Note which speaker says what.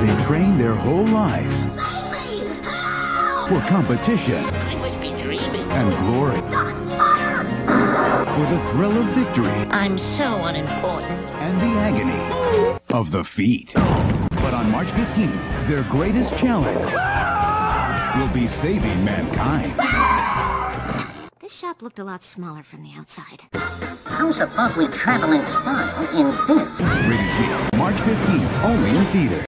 Speaker 1: They train their whole lives for competition and glory. For the thrill of victory
Speaker 2: I'm so unimportant.
Speaker 1: and the agony of the feet. But on March 15th, their greatest challenge will be saving mankind.
Speaker 3: This shop looked a lot smaller from the outside.
Speaker 4: How's about we travel in style in this?
Speaker 1: Rated March 15th, only in theater.